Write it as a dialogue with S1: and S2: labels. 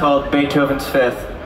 S1: called Beethoven's Fifth.